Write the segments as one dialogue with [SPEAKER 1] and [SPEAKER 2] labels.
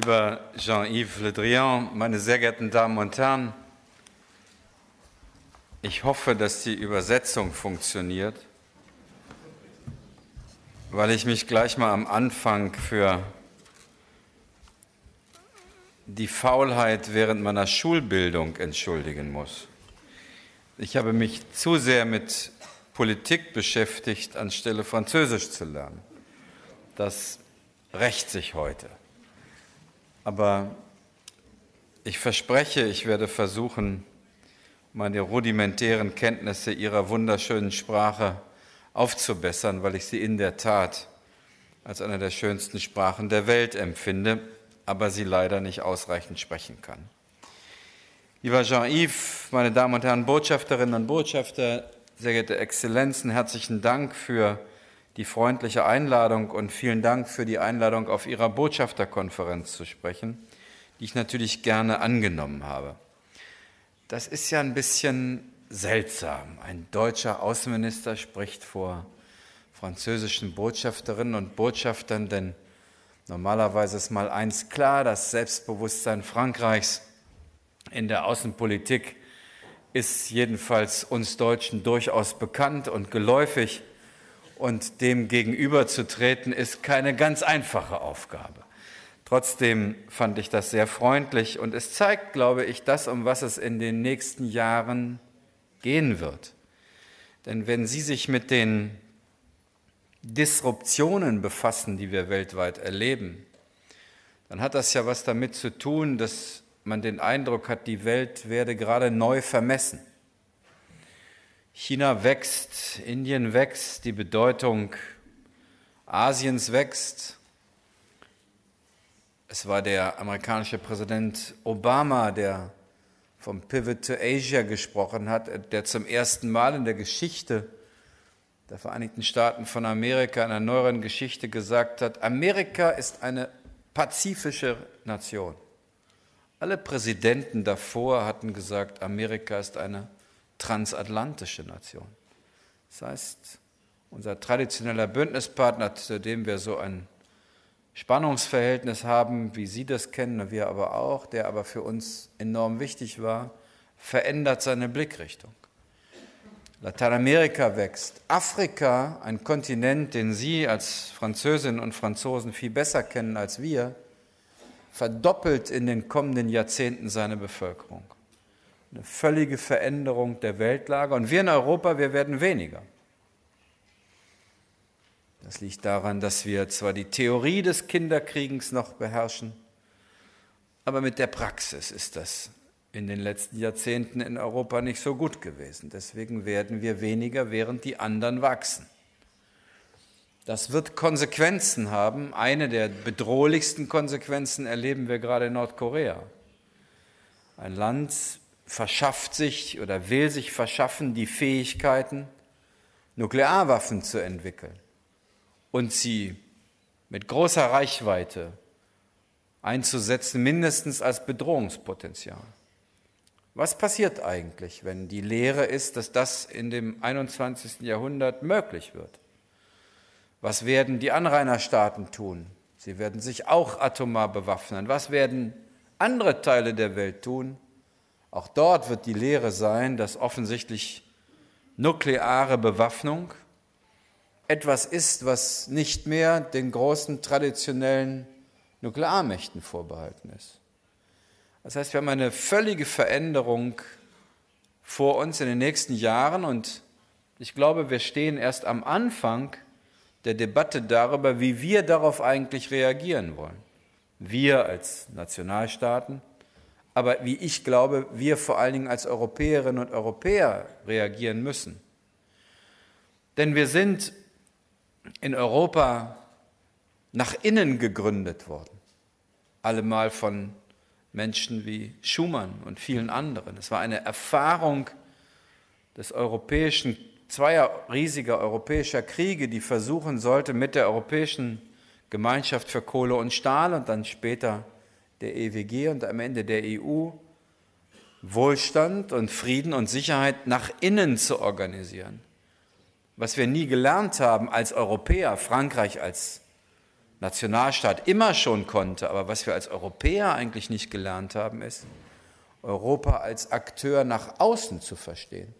[SPEAKER 1] Lieber Jean-Yves Le Drian, meine sehr geehrten Damen und Herren, ich hoffe, dass die Übersetzung funktioniert, weil ich mich gleich mal am Anfang für die Faulheit während meiner Schulbildung entschuldigen muss. Ich habe mich zu sehr mit Politik beschäftigt, anstelle Französisch zu lernen. Das rächt sich heute. Aber ich verspreche, ich werde versuchen, meine rudimentären Kenntnisse Ihrer wunderschönen Sprache aufzubessern, weil ich sie in der Tat als eine der schönsten Sprachen der Welt empfinde aber sie leider nicht ausreichend sprechen kann. Lieber Jean-Yves, meine Damen und Herren Botschafterinnen und Botschafter, sehr geehrte Exzellenzen, herzlichen Dank für die freundliche Einladung und vielen Dank für die Einladung, auf Ihrer Botschafterkonferenz zu sprechen, die ich natürlich gerne angenommen habe. Das ist ja ein bisschen seltsam. Ein deutscher Außenminister spricht vor französischen Botschafterinnen und Botschaftern, denn Normalerweise ist mal eins klar, das Selbstbewusstsein Frankreichs in der Außenpolitik ist jedenfalls uns Deutschen durchaus bekannt und geläufig und dem gegenüberzutreten ist keine ganz einfache Aufgabe. Trotzdem fand ich das sehr freundlich und es zeigt, glaube ich, das, um was es in den nächsten Jahren gehen wird. Denn wenn Sie sich mit den Disruptionen befassen, die wir weltweit erleben, dann hat das ja was damit zu tun, dass man den Eindruck hat, die Welt werde gerade neu vermessen. China wächst, Indien wächst, die Bedeutung Asiens wächst. Es war der amerikanische Präsident Obama, der vom Pivot to Asia gesprochen hat, der zum ersten Mal in der Geschichte der Vereinigten Staaten von Amerika in einer neueren Geschichte gesagt hat, Amerika ist eine pazifische Nation. Alle Präsidenten davor hatten gesagt, Amerika ist eine transatlantische Nation. Das heißt, unser traditioneller Bündnispartner, zu dem wir so ein Spannungsverhältnis haben, wie Sie das kennen, wir aber auch, der aber für uns enorm wichtig war, verändert seine Blickrichtung. Lateinamerika wächst. Afrika, ein Kontinent, den Sie als Französinnen und Franzosen viel besser kennen als wir, verdoppelt in den kommenden Jahrzehnten seine Bevölkerung. Eine völlige Veränderung der Weltlage. Und wir in Europa, wir werden weniger. Das liegt daran, dass wir zwar die Theorie des Kinderkriegens noch beherrschen, aber mit der Praxis ist das in den letzten Jahrzehnten in Europa nicht so gut gewesen. Deswegen werden wir weniger, während die anderen wachsen. Das wird Konsequenzen haben. Eine der bedrohlichsten Konsequenzen erleben wir gerade in Nordkorea. Ein Land verschafft sich oder will sich verschaffen die Fähigkeiten, Nuklearwaffen zu entwickeln und sie mit großer Reichweite einzusetzen, mindestens als Bedrohungspotenzial. Was passiert eigentlich, wenn die Lehre ist, dass das in dem 21. Jahrhundert möglich wird? Was werden die Anrainerstaaten tun? Sie werden sich auch atomar bewaffnen. Was werden andere Teile der Welt tun? Auch dort wird die Lehre sein, dass offensichtlich nukleare Bewaffnung etwas ist, was nicht mehr den großen traditionellen Nuklearmächten vorbehalten ist. Das heißt, wir haben eine völlige Veränderung vor uns in den nächsten Jahren und ich glaube, wir stehen erst am Anfang der Debatte darüber, wie wir darauf eigentlich reagieren wollen. Wir als Nationalstaaten, aber wie ich glaube, wir vor allen Dingen als Europäerinnen und Europäer reagieren müssen. Denn wir sind in Europa nach innen gegründet worden, allemal von Menschen wie Schumann und vielen anderen. Es war eine Erfahrung des europäischen, zweier riesiger europäischer Kriege, die versuchen sollte, mit der Europäischen Gemeinschaft für Kohle und Stahl und dann später der EWG und am Ende der EU Wohlstand und Frieden und Sicherheit nach innen zu organisieren. Was wir nie gelernt haben als Europäer, Frankreich als Nationalstaat immer schon konnte, aber was wir als Europäer eigentlich nicht gelernt haben, ist, Europa als Akteur nach außen zu verstehen.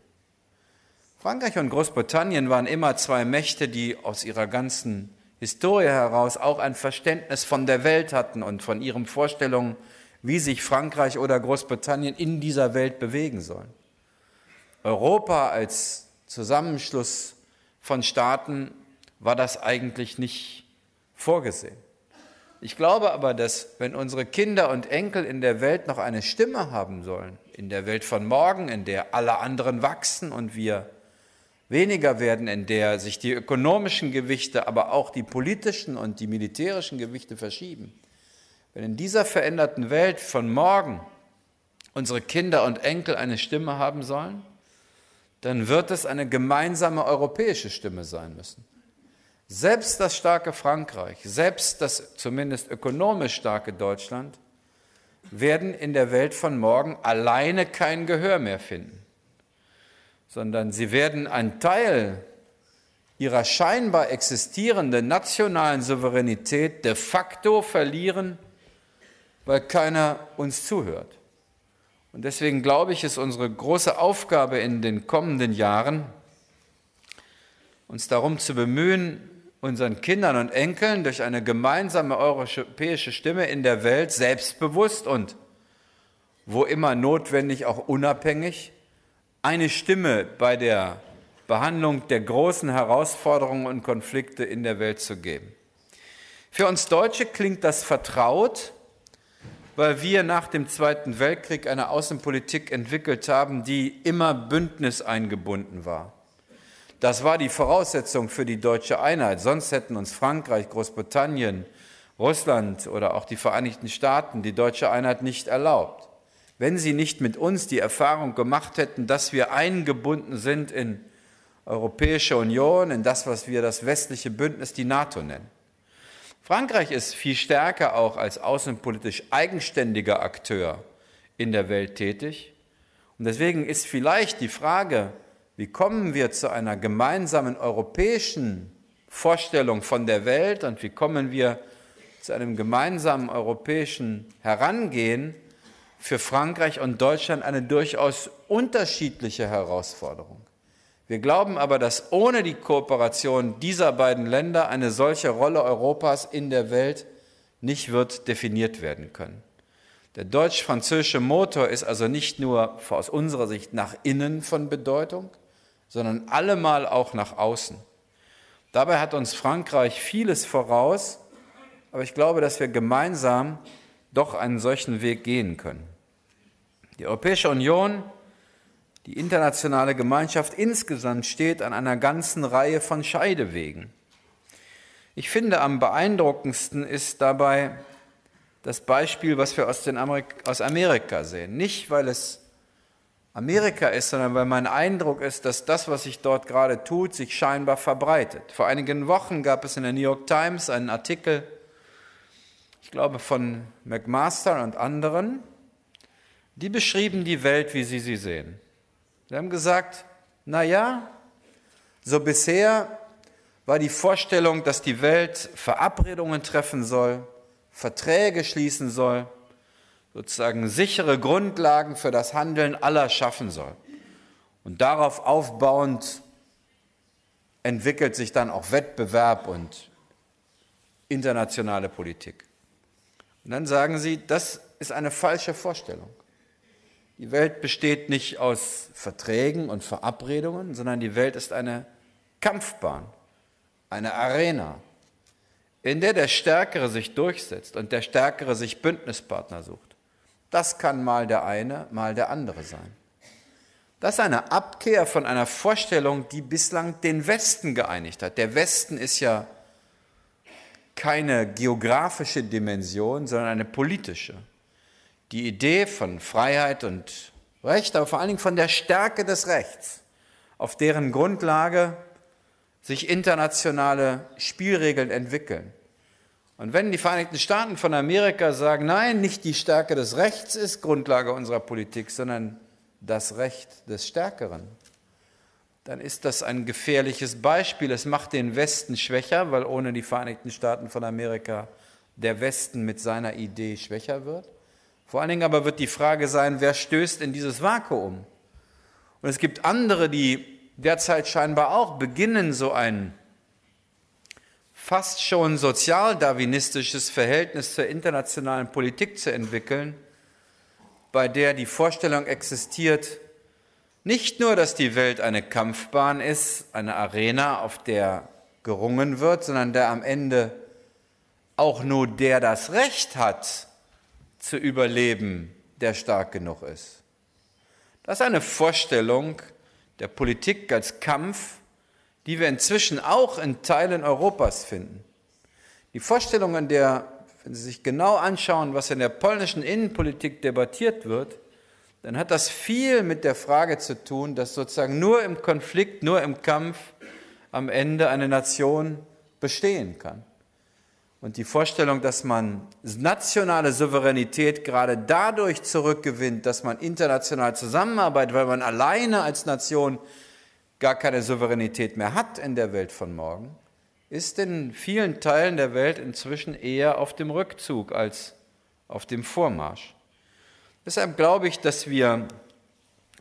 [SPEAKER 1] Frankreich und Großbritannien waren immer zwei Mächte, die aus ihrer ganzen Historie heraus auch ein Verständnis von der Welt hatten und von ihren Vorstellungen, wie sich Frankreich oder Großbritannien in dieser Welt bewegen sollen. Europa als Zusammenschluss von Staaten war das eigentlich nicht vorgesehen. Ich glaube aber, dass wenn unsere Kinder und Enkel in der Welt noch eine Stimme haben sollen, in der Welt von morgen, in der alle anderen wachsen und wir weniger werden, in der sich die ökonomischen Gewichte, aber auch die politischen und die militärischen Gewichte verschieben, wenn in dieser veränderten Welt von morgen unsere Kinder und Enkel eine Stimme haben sollen, dann wird es eine gemeinsame europäische Stimme sein müssen. Selbst das starke Frankreich, selbst das zumindest ökonomisch starke Deutschland werden in der Welt von morgen alleine kein Gehör mehr finden, sondern sie werden einen Teil ihrer scheinbar existierenden nationalen Souveränität de facto verlieren, weil keiner uns zuhört. Und deswegen glaube ich, ist unsere große Aufgabe in den kommenden Jahren, uns darum zu bemühen, unseren Kindern und Enkeln durch eine gemeinsame europäische Stimme in der Welt selbstbewusst und wo immer notwendig auch unabhängig eine Stimme bei der Behandlung der großen Herausforderungen und Konflikte in der Welt zu geben. Für uns Deutsche klingt das vertraut, weil wir nach dem Zweiten Weltkrieg eine Außenpolitik entwickelt haben, die immer bündniseingebunden war. Das war die Voraussetzung für die deutsche Einheit. Sonst hätten uns Frankreich, Großbritannien, Russland oder auch die Vereinigten Staaten die deutsche Einheit nicht erlaubt. Wenn sie nicht mit uns die Erfahrung gemacht hätten, dass wir eingebunden sind in Europäische Union, in das, was wir das westliche Bündnis, die NATO nennen. Frankreich ist viel stärker auch als außenpolitisch eigenständiger Akteur in der Welt tätig. Und deswegen ist vielleicht die Frage, wie kommen wir zu einer gemeinsamen europäischen Vorstellung von der Welt und wie kommen wir zu einem gemeinsamen europäischen Herangehen für Frankreich und Deutschland eine durchaus unterschiedliche Herausforderung. Wir glauben aber, dass ohne die Kooperation dieser beiden Länder eine solche Rolle Europas in der Welt nicht wird definiert werden können. Der deutsch-französische Motor ist also nicht nur aus unserer Sicht nach innen von Bedeutung, sondern allemal auch nach außen. Dabei hat uns Frankreich vieles voraus, aber ich glaube, dass wir gemeinsam doch einen solchen Weg gehen können. Die Europäische Union, die internationale Gemeinschaft insgesamt steht an einer ganzen Reihe von Scheidewegen. Ich finde, am beeindruckendsten ist dabei das Beispiel, was wir aus, Amerik aus Amerika sehen. Nicht, weil es Amerika ist, sondern weil mein Eindruck ist, dass das, was sich dort gerade tut, sich scheinbar verbreitet. Vor einigen Wochen gab es in der New York Times einen Artikel, ich glaube von McMaster und anderen, die beschrieben die Welt, wie sie sie sehen. Sie haben gesagt, na ja, so bisher war die Vorstellung, dass die Welt Verabredungen treffen soll, Verträge schließen soll, sozusagen sichere Grundlagen für das Handeln aller schaffen soll. Und darauf aufbauend entwickelt sich dann auch Wettbewerb und internationale Politik. Und dann sagen sie, das ist eine falsche Vorstellung. Die Welt besteht nicht aus Verträgen und Verabredungen, sondern die Welt ist eine Kampfbahn, eine Arena, in der der Stärkere sich durchsetzt und der Stärkere sich Bündnispartner sucht. Das kann mal der eine, mal der andere sein. Das ist eine Abkehr von einer Vorstellung, die bislang den Westen geeinigt hat. Der Westen ist ja keine geografische Dimension, sondern eine politische. Die Idee von Freiheit und Recht, aber vor allen Dingen von der Stärke des Rechts, auf deren Grundlage sich internationale Spielregeln entwickeln. Und wenn die Vereinigten Staaten von Amerika sagen, nein, nicht die Stärke des Rechts ist Grundlage unserer Politik, sondern das Recht des Stärkeren, dann ist das ein gefährliches Beispiel. Es macht den Westen schwächer, weil ohne die Vereinigten Staaten von Amerika der Westen mit seiner Idee schwächer wird. Vor allen Dingen aber wird die Frage sein, wer stößt in dieses Vakuum? Und es gibt andere, die derzeit scheinbar auch beginnen, so ein fast schon sozialdarwinistisches Verhältnis zur internationalen Politik zu entwickeln, bei der die Vorstellung existiert, nicht nur, dass die Welt eine Kampfbahn ist, eine Arena, auf der gerungen wird, sondern der am Ende auch nur der das Recht hat, zu überleben, der stark genug ist. Das ist eine Vorstellung der Politik als Kampf, die wir inzwischen auch in Teilen Europas finden. Die Vorstellung, in der, wenn Sie sich genau anschauen, was in der polnischen Innenpolitik debattiert wird, dann hat das viel mit der Frage zu tun, dass sozusagen nur im Konflikt, nur im Kampf am Ende eine Nation bestehen kann. Und die Vorstellung, dass man nationale Souveränität gerade dadurch zurückgewinnt, dass man international zusammenarbeitet, weil man alleine als Nation gar keine Souveränität mehr hat in der Welt von morgen, ist in vielen Teilen der Welt inzwischen eher auf dem Rückzug als auf dem Vormarsch. Deshalb glaube ich, dass wir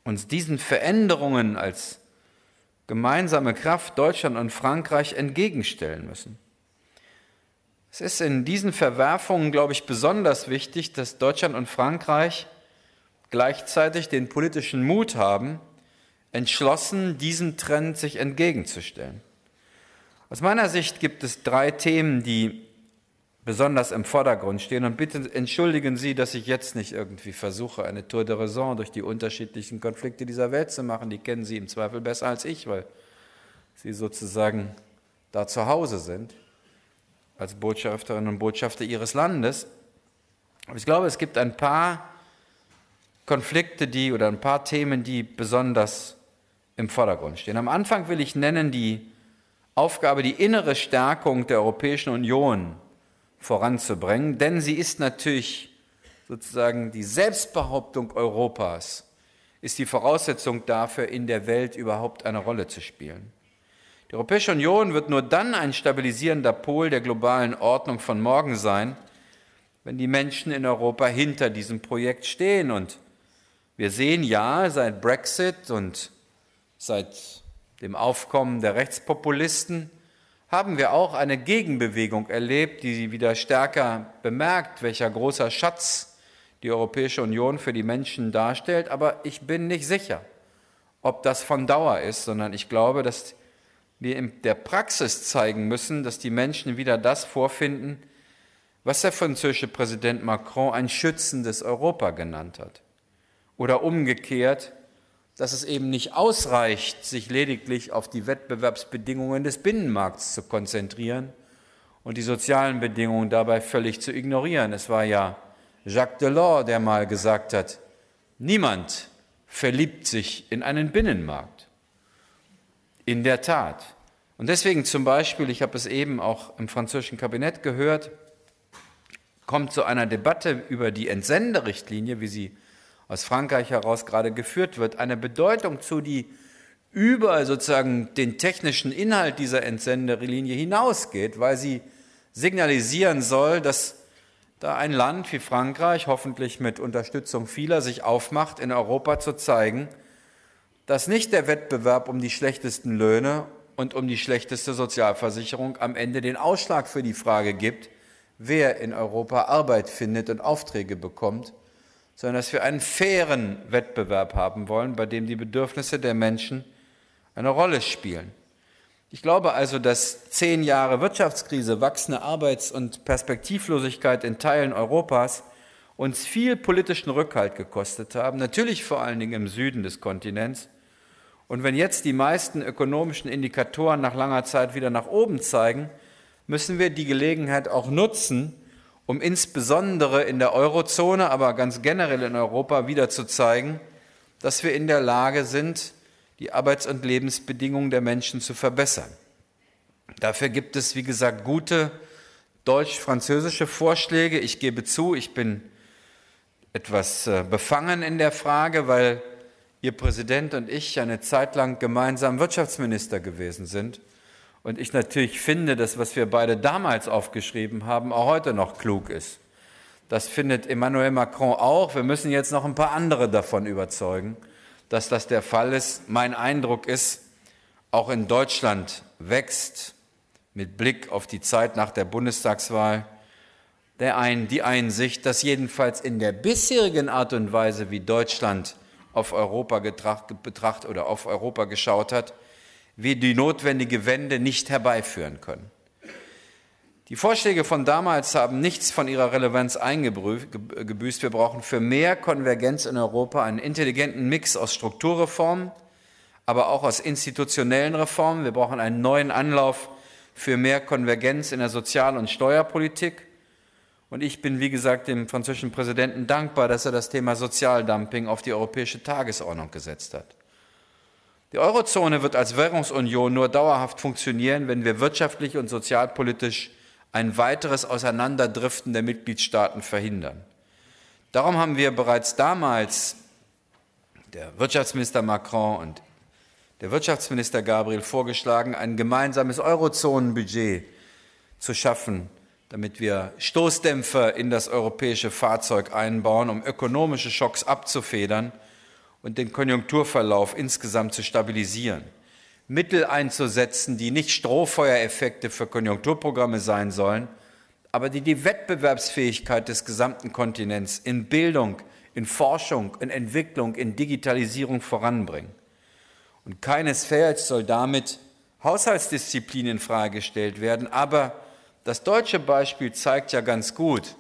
[SPEAKER 1] uns diesen Veränderungen als gemeinsame Kraft Deutschland und Frankreich entgegenstellen müssen. Es ist in diesen Verwerfungen, glaube ich, besonders wichtig, dass Deutschland und Frankreich gleichzeitig den politischen Mut haben, entschlossen diesem Trend sich entgegenzustellen. Aus meiner Sicht gibt es drei Themen, die besonders im Vordergrund stehen. Und bitte entschuldigen Sie, dass ich jetzt nicht irgendwie versuche, eine Tour de Raison durch die unterschiedlichen Konflikte dieser Welt zu machen. Die kennen Sie im Zweifel besser als ich, weil Sie sozusagen da zu Hause sind als Botschafterinnen und Botschafter ihres Landes. Aber ich glaube, es gibt ein paar Konflikte, die oder ein paar Themen, die besonders im Vordergrund stehen. Am Anfang will ich nennen die Aufgabe, die innere Stärkung der Europäischen Union voranzubringen, denn sie ist natürlich sozusagen die Selbstbehauptung Europas, ist die Voraussetzung dafür, in der Welt überhaupt eine Rolle zu spielen. Die Europäische Union wird nur dann ein stabilisierender Pol der globalen Ordnung von morgen sein, wenn die Menschen in Europa hinter diesem Projekt stehen. Und wir sehen ja seit Brexit und seit dem Aufkommen der Rechtspopulisten, haben wir auch eine Gegenbewegung erlebt, die wieder stärker bemerkt, welcher großer Schatz die Europäische Union für die Menschen darstellt. Aber ich bin nicht sicher, ob das von Dauer ist, sondern ich glaube, dass wir in der Praxis zeigen müssen, dass die Menschen wieder das vorfinden, was der französische Präsident Macron ein schützendes Europa genannt hat. Oder umgekehrt, dass es eben nicht ausreicht, sich lediglich auf die Wettbewerbsbedingungen des Binnenmarkts zu konzentrieren und die sozialen Bedingungen dabei völlig zu ignorieren. Es war ja Jacques Delors, der mal gesagt hat, niemand verliebt sich in einen Binnenmarkt. In der Tat. Und deswegen zum Beispiel, ich habe es eben auch im französischen Kabinett gehört, kommt zu einer Debatte über die Entsenderichtlinie, wie sie aus Frankreich heraus gerade geführt wird, eine Bedeutung zu, die über sozusagen den technischen Inhalt dieser Entsenderichtlinie hinausgeht, weil sie signalisieren soll, dass da ein Land wie Frankreich, hoffentlich mit Unterstützung vieler, sich aufmacht, in Europa zu zeigen, dass nicht der Wettbewerb um die schlechtesten Löhne und um die schlechteste Sozialversicherung am Ende den Ausschlag für die Frage gibt, wer in Europa Arbeit findet und Aufträge bekommt, sondern dass wir einen fairen Wettbewerb haben wollen, bei dem die Bedürfnisse der Menschen eine Rolle spielen. Ich glaube also, dass zehn Jahre Wirtschaftskrise, wachsende Arbeits- und Perspektivlosigkeit in Teilen Europas uns viel politischen Rückhalt gekostet haben, natürlich vor allen Dingen im Süden des Kontinents, und wenn jetzt die meisten ökonomischen Indikatoren nach langer Zeit wieder nach oben zeigen, müssen wir die Gelegenheit auch nutzen, um insbesondere in der Eurozone, aber ganz generell in Europa wieder zu zeigen, dass wir in der Lage sind, die Arbeits- und Lebensbedingungen der Menschen zu verbessern. Dafür gibt es, wie gesagt, gute deutsch-französische Vorschläge. Ich gebe zu, ich bin etwas äh, befangen in der Frage, weil Ihr Präsident und ich eine Zeit lang gemeinsam Wirtschaftsminister gewesen sind. Und ich natürlich finde, dass was wir beide damals aufgeschrieben haben, auch heute noch klug ist. Das findet Emmanuel Macron auch. Wir müssen jetzt noch ein paar andere davon überzeugen, dass das der Fall ist. Mein Eindruck ist, auch in Deutschland wächst mit Blick auf die Zeit nach der Bundestagswahl der ein, die Einsicht, dass jedenfalls in der bisherigen Art und Weise, wie Deutschland auf Europa betrachtet oder auf Europa geschaut hat, wir die notwendige Wende nicht herbeiführen können. Die Vorschläge von damals haben nichts von ihrer Relevanz eingebüßt. Wir brauchen für mehr Konvergenz in Europa einen intelligenten Mix aus Strukturreformen, aber auch aus institutionellen Reformen. Wir brauchen einen neuen Anlauf für mehr Konvergenz in der Sozial- und Steuerpolitik. Und ich bin, wie gesagt, dem französischen Präsidenten dankbar, dass er das Thema Sozialdumping auf die europäische Tagesordnung gesetzt hat. Die Eurozone wird als Währungsunion nur dauerhaft funktionieren, wenn wir wirtschaftlich und sozialpolitisch ein weiteres Auseinanderdriften der Mitgliedstaaten verhindern. Darum haben wir bereits damals, der Wirtschaftsminister Macron und der Wirtschaftsminister Gabriel vorgeschlagen, ein gemeinsames Eurozonenbudget zu schaffen, damit wir Stoßdämpfer in das europäische Fahrzeug einbauen, um ökonomische Schocks abzufedern und den Konjunkturverlauf insgesamt zu stabilisieren. Mittel einzusetzen, die nicht Strohfeuereffekte für Konjunkturprogramme sein sollen, aber die die Wettbewerbsfähigkeit des gesamten Kontinents in Bildung, in Forschung, in Entwicklung, in Digitalisierung voranbringen. Und keinesfalls soll damit Haushaltsdisziplin in Frage gestellt werden, aber das deutsche Beispiel zeigt ja ganz gut,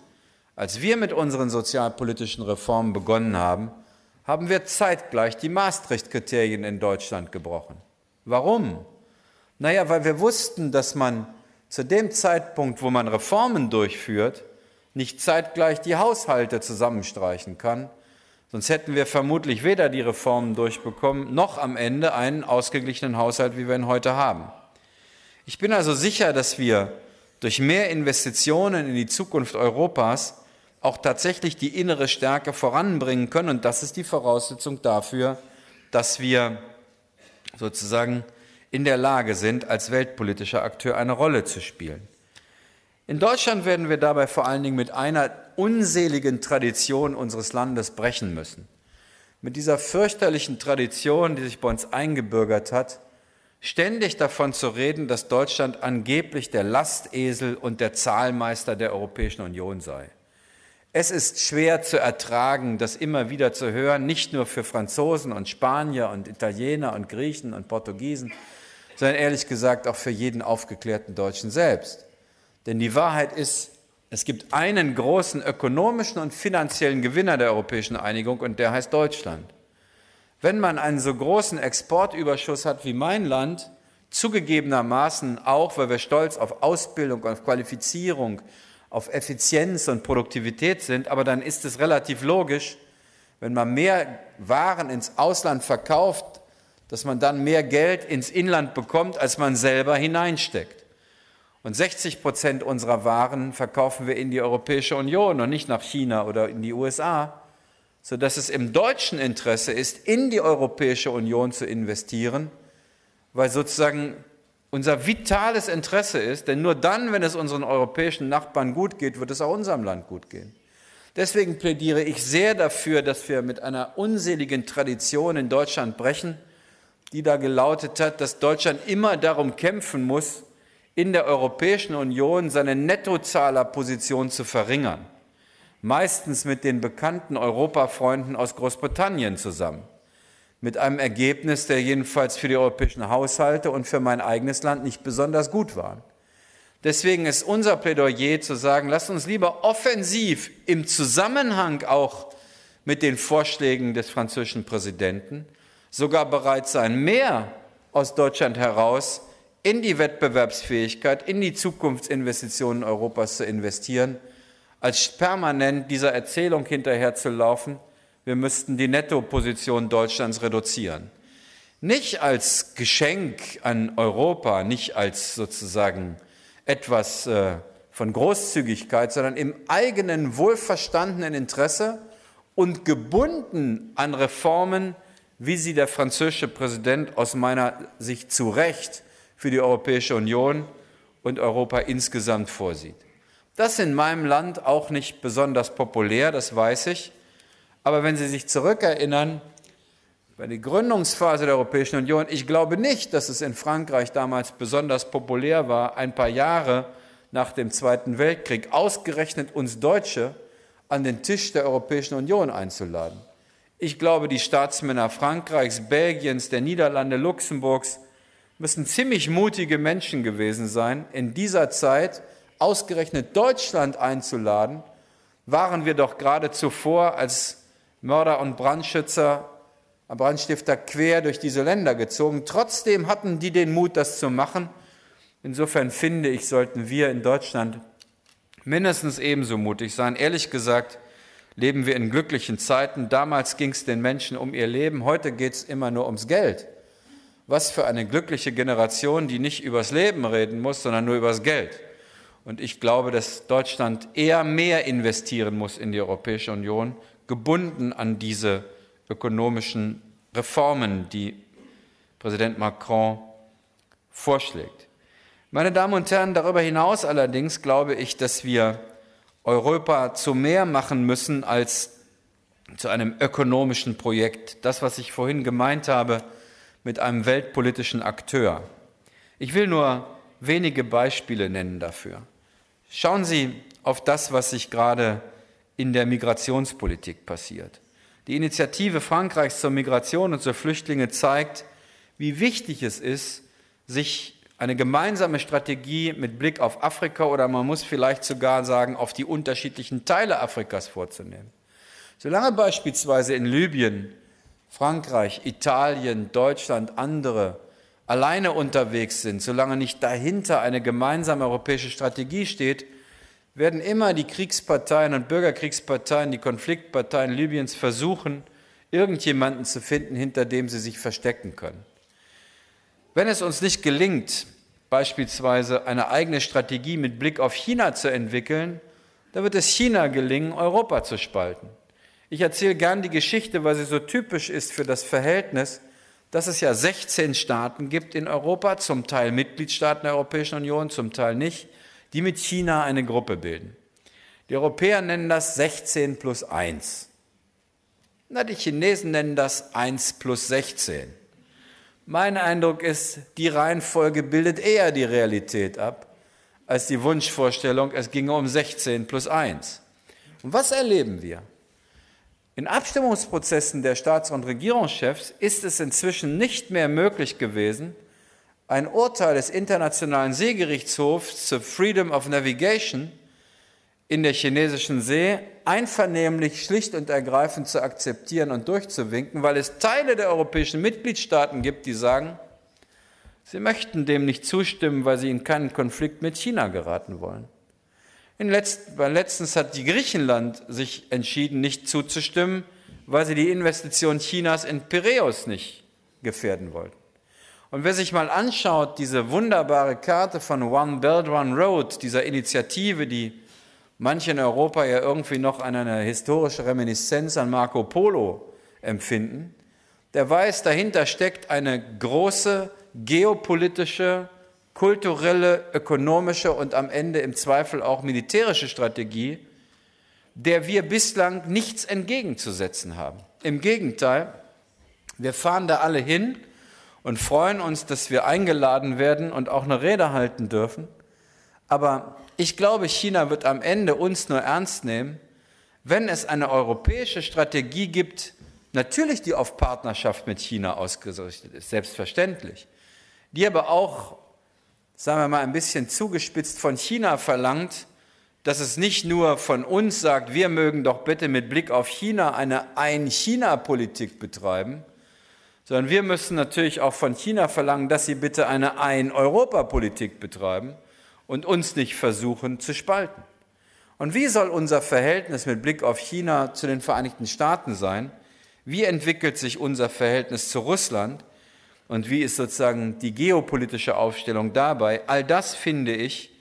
[SPEAKER 1] als wir mit unseren sozialpolitischen Reformen begonnen haben, haben wir zeitgleich die Maastricht-Kriterien in Deutschland gebrochen. Warum? Naja, weil wir wussten, dass man zu dem Zeitpunkt, wo man Reformen durchführt, nicht zeitgleich die Haushalte zusammenstreichen kann. Sonst hätten wir vermutlich weder die Reformen durchbekommen, noch am Ende einen ausgeglichenen Haushalt, wie wir ihn heute haben. Ich bin also sicher, dass wir durch mehr Investitionen in die Zukunft Europas auch tatsächlich die innere Stärke voranbringen können. Und das ist die Voraussetzung dafür, dass wir sozusagen in der Lage sind, als weltpolitischer Akteur eine Rolle zu spielen. In Deutschland werden wir dabei vor allen Dingen mit einer unseligen Tradition unseres Landes brechen müssen. Mit dieser fürchterlichen Tradition, die sich bei uns eingebürgert hat, ständig davon zu reden, dass Deutschland angeblich der Lastesel und der Zahlmeister der Europäischen Union sei. Es ist schwer zu ertragen, das immer wieder zu hören, nicht nur für Franzosen und Spanier und Italiener und Griechen und Portugiesen, sondern ehrlich gesagt auch für jeden aufgeklärten Deutschen selbst. Denn die Wahrheit ist, es gibt einen großen ökonomischen und finanziellen Gewinner der europäischen Einigung und der heißt Deutschland. Wenn man einen so großen Exportüberschuss hat wie mein Land, zugegebenermaßen auch, weil wir stolz auf Ausbildung, auf Qualifizierung, auf Effizienz und Produktivität sind, aber dann ist es relativ logisch, wenn man mehr Waren ins Ausland verkauft, dass man dann mehr Geld ins Inland bekommt, als man selber hineinsteckt. Und 60 Prozent unserer Waren verkaufen wir in die Europäische Union und nicht nach China oder in die USA, sodass es im deutschen Interesse ist, in die Europäische Union zu investieren, weil sozusagen unser vitales Interesse ist, denn nur dann, wenn es unseren europäischen Nachbarn gut geht, wird es auch unserem Land gut gehen. Deswegen plädiere ich sehr dafür, dass wir mit einer unseligen Tradition in Deutschland brechen, die da gelautet hat, dass Deutschland immer darum kämpfen muss, in der Europäischen Union seine Nettozahlerposition zu verringern, meistens mit den bekannten Europafreunden aus Großbritannien zusammen mit einem Ergebnis, der jedenfalls für die europäischen Haushalte und für mein eigenes Land nicht besonders gut war. Deswegen ist unser Plädoyer zu sagen, lasst uns lieber offensiv im Zusammenhang auch mit den Vorschlägen des französischen Präsidenten sogar bereit sein, mehr aus Deutschland heraus in die Wettbewerbsfähigkeit, in die Zukunftsinvestitionen Europas zu investieren, als permanent dieser Erzählung hinterherzulaufen, wir müssten die Nettoposition Deutschlands reduzieren. Nicht als Geschenk an Europa, nicht als sozusagen etwas äh, von Großzügigkeit, sondern im eigenen wohlverstandenen Interesse und gebunden an Reformen, wie sie der französische Präsident aus meiner Sicht zu Recht für die Europäische Union und Europa insgesamt vorsieht. Das ist in meinem Land auch nicht besonders populär, das weiß ich. Aber wenn Sie sich zurückerinnern, bei der Gründungsphase der Europäischen Union, ich glaube nicht, dass es in Frankreich damals besonders populär war, ein paar Jahre nach dem Zweiten Weltkrieg ausgerechnet uns Deutsche an den Tisch der Europäischen Union einzuladen. Ich glaube, die Staatsmänner Frankreichs, Belgiens, der Niederlande, Luxemburgs müssen ziemlich mutige Menschen gewesen sein, in dieser Zeit ausgerechnet Deutschland einzuladen, waren wir doch gerade zuvor als Mörder und Brandschützer, Brandstifter quer durch diese Länder gezogen. Trotzdem hatten die den Mut, das zu machen. Insofern finde ich, sollten wir in Deutschland mindestens ebenso mutig sein. Ehrlich gesagt, leben wir in glücklichen Zeiten. Damals ging es den Menschen um ihr Leben, heute geht es immer nur ums Geld. Was für eine glückliche Generation, die nicht übers Leben reden muss, sondern nur übers Geld. Und ich glaube, dass Deutschland eher mehr investieren muss in die Europäische Union, gebunden an diese ökonomischen Reformen, die Präsident Macron vorschlägt. Meine Damen und Herren, darüber hinaus allerdings glaube ich, dass wir Europa zu mehr machen müssen als zu einem ökonomischen Projekt. Das, was ich vorhin gemeint habe mit einem weltpolitischen Akteur. Ich will nur wenige Beispiele nennen dafür. Schauen Sie auf das, was sich gerade in der Migrationspolitik passiert. Die Initiative Frankreichs zur Migration und zur Flüchtlinge zeigt, wie wichtig es ist, sich eine gemeinsame Strategie mit Blick auf Afrika oder man muss vielleicht sogar sagen, auf die unterschiedlichen Teile Afrikas vorzunehmen. Solange beispielsweise in Libyen, Frankreich, Italien, Deutschland, andere alleine unterwegs sind, solange nicht dahinter eine gemeinsame europäische Strategie steht, werden immer die Kriegsparteien und Bürgerkriegsparteien, die Konfliktparteien Libyens versuchen, irgendjemanden zu finden, hinter dem sie sich verstecken können. Wenn es uns nicht gelingt, beispielsweise eine eigene Strategie mit Blick auf China zu entwickeln, dann wird es China gelingen, Europa zu spalten. Ich erzähle gern die Geschichte, weil sie so typisch ist für das Verhältnis, dass es ja 16 Staaten gibt in Europa, zum Teil Mitgliedstaaten der Europäischen Union, zum Teil nicht, die mit China eine Gruppe bilden. Die Europäer nennen das 16 plus 1. Na, die Chinesen nennen das 1 plus 16. Mein Eindruck ist, die Reihenfolge bildet eher die Realität ab, als die Wunschvorstellung, es ginge um 16 plus 1. Und was erleben wir? In Abstimmungsprozessen der Staats- und Regierungschefs ist es inzwischen nicht mehr möglich gewesen, ein Urteil des Internationalen Seegerichtshofs zur Freedom of Navigation in der chinesischen See einvernehmlich schlicht und ergreifend zu akzeptieren und durchzuwinken, weil es Teile der europäischen Mitgliedstaaten gibt, die sagen, sie möchten dem nicht zustimmen, weil sie in keinen Konflikt mit China geraten wollen. In letzt, letztens hat die Griechenland sich entschieden, nicht zuzustimmen, weil sie die Investition Chinas in Piräus nicht gefährden wollten. Und wer sich mal anschaut, diese wunderbare Karte von One Belt, One Road, dieser Initiative, die manche in Europa ja irgendwie noch an eine historische Reminiszenz an Marco Polo empfinden, der weiß, dahinter steckt eine große geopolitische, kulturelle, ökonomische und am Ende im Zweifel auch militärische Strategie, der wir bislang nichts entgegenzusetzen haben. Im Gegenteil, wir fahren da alle hin und freuen uns, dass wir eingeladen werden und auch eine Rede halten dürfen. Aber ich glaube, China wird am Ende uns nur ernst nehmen, wenn es eine europäische Strategie gibt, natürlich die auf Partnerschaft mit China ausgerichtet ist, selbstverständlich, die aber auch, sagen wir mal, ein bisschen zugespitzt von China verlangt, dass es nicht nur von uns sagt, wir mögen doch bitte mit Blick auf China eine Ein-China-Politik betreiben, sondern wir müssen natürlich auch von China verlangen, dass sie bitte eine Ein-Europa-Politik betreiben und uns nicht versuchen zu spalten. Und wie soll unser Verhältnis mit Blick auf China zu den Vereinigten Staaten sein? Wie entwickelt sich unser Verhältnis zu Russland? Und wie ist sozusagen die geopolitische Aufstellung dabei? All das, finde ich,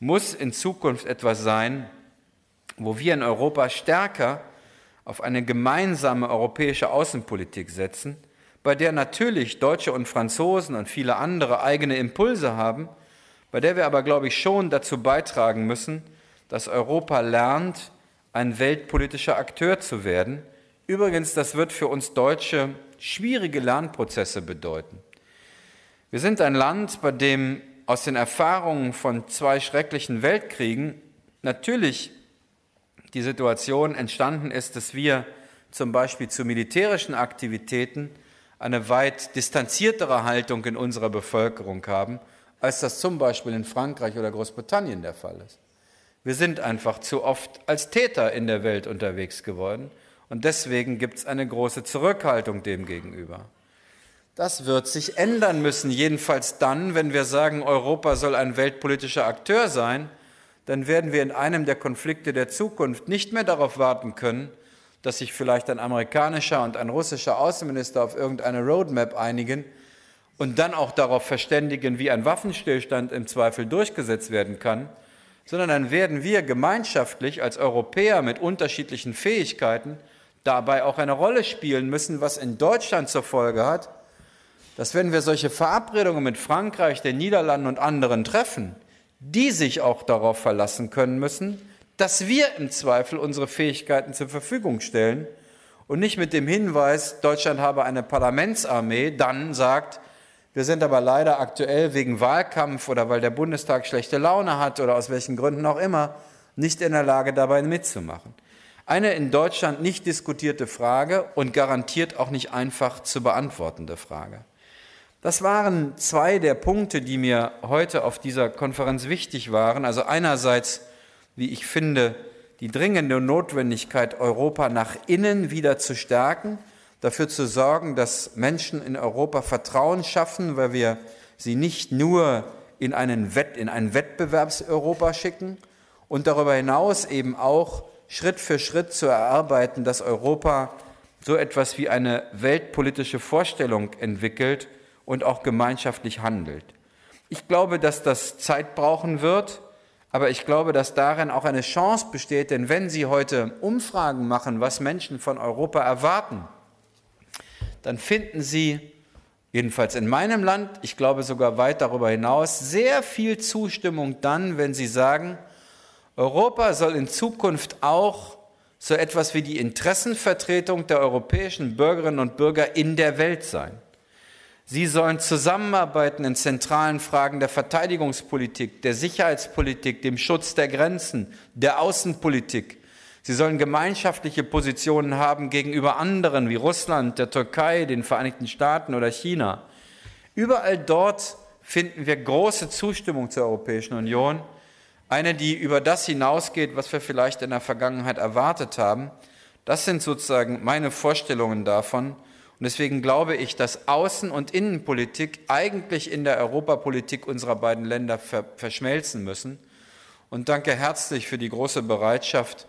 [SPEAKER 1] muss in Zukunft etwas sein, wo wir in Europa stärker auf eine gemeinsame europäische Außenpolitik setzen, bei der natürlich Deutsche und Franzosen und viele andere eigene Impulse haben, bei der wir aber, glaube ich, schon dazu beitragen müssen, dass Europa lernt, ein weltpolitischer Akteur zu werden. Übrigens, das wird für uns Deutsche schwierige Lernprozesse bedeuten. Wir sind ein Land, bei dem aus den Erfahrungen von zwei schrecklichen Weltkriegen natürlich die Situation entstanden ist, dass wir zum Beispiel zu militärischen Aktivitäten eine weit distanziertere Haltung in unserer Bevölkerung haben, als das zum Beispiel in Frankreich oder Großbritannien der Fall ist. Wir sind einfach zu oft als Täter in der Welt unterwegs geworden und deswegen gibt es eine große Zurückhaltung dem gegenüber. Das wird sich ändern müssen, jedenfalls dann, wenn wir sagen, Europa soll ein weltpolitischer Akteur sein, dann werden wir in einem der Konflikte der Zukunft nicht mehr darauf warten können, dass sich vielleicht ein amerikanischer und ein russischer Außenminister auf irgendeine Roadmap einigen und dann auch darauf verständigen, wie ein Waffenstillstand im Zweifel durchgesetzt werden kann, sondern dann werden wir gemeinschaftlich als Europäer mit unterschiedlichen Fähigkeiten dabei auch eine Rolle spielen müssen, was in Deutschland zur Folge hat, dass wenn wir solche Verabredungen mit Frankreich, den Niederlanden und anderen treffen, die sich auch darauf verlassen können müssen, dass wir im Zweifel unsere Fähigkeiten zur Verfügung stellen und nicht mit dem Hinweis, Deutschland habe eine Parlamentsarmee, dann sagt, wir sind aber leider aktuell wegen Wahlkampf oder weil der Bundestag schlechte Laune hat oder aus welchen Gründen auch immer nicht in der Lage, dabei mitzumachen. Eine in Deutschland nicht diskutierte Frage und garantiert auch nicht einfach zu beantwortende Frage. Das waren zwei der Punkte, die mir heute auf dieser Konferenz wichtig waren. Also einerseits, wie ich finde, die dringende Notwendigkeit, Europa nach innen wieder zu stärken, dafür zu sorgen, dass Menschen in Europa Vertrauen schaffen, weil wir sie nicht nur in, einen Wett, in ein Wettbewerbseuropa schicken und darüber hinaus eben auch Schritt für Schritt zu erarbeiten, dass Europa so etwas wie eine weltpolitische Vorstellung entwickelt, und auch gemeinschaftlich handelt. Ich glaube, dass das Zeit brauchen wird, aber ich glaube, dass darin auch eine Chance besteht, denn wenn Sie heute Umfragen machen, was Menschen von Europa erwarten, dann finden Sie, jedenfalls in meinem Land, ich glaube sogar weit darüber hinaus, sehr viel Zustimmung dann, wenn Sie sagen, Europa soll in Zukunft auch so etwas wie die Interessenvertretung der europäischen Bürgerinnen und Bürger in der Welt sein. Sie sollen zusammenarbeiten in zentralen Fragen der Verteidigungspolitik, der Sicherheitspolitik, dem Schutz der Grenzen, der Außenpolitik. Sie sollen gemeinschaftliche Positionen haben gegenüber anderen wie Russland, der Türkei, den Vereinigten Staaten oder China. Überall dort finden wir große Zustimmung zur Europäischen Union, eine, die über das hinausgeht, was wir vielleicht in der Vergangenheit erwartet haben. Das sind sozusagen meine Vorstellungen davon. Und deswegen glaube ich, dass Außen- und Innenpolitik eigentlich in der Europapolitik unserer beiden Länder verschmelzen müssen. Und danke herzlich für die große Bereitschaft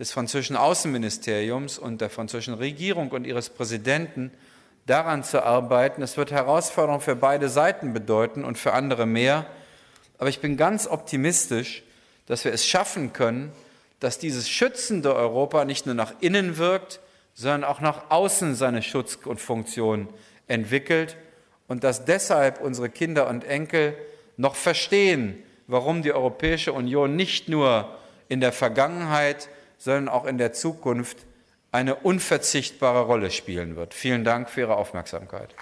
[SPEAKER 1] des französischen Außenministeriums und der französischen Regierung und ihres Präsidenten, daran zu arbeiten. Es wird Herausforderungen für beide Seiten bedeuten und für andere mehr. Aber ich bin ganz optimistisch, dass wir es schaffen können, dass dieses schützende Europa nicht nur nach innen wirkt, sondern auch nach außen seine Schutz und Funktion entwickelt und dass deshalb unsere Kinder und Enkel noch verstehen, warum die Europäische Union nicht nur in der Vergangenheit, sondern auch in der Zukunft eine unverzichtbare Rolle spielen wird. Vielen Dank für Ihre Aufmerksamkeit.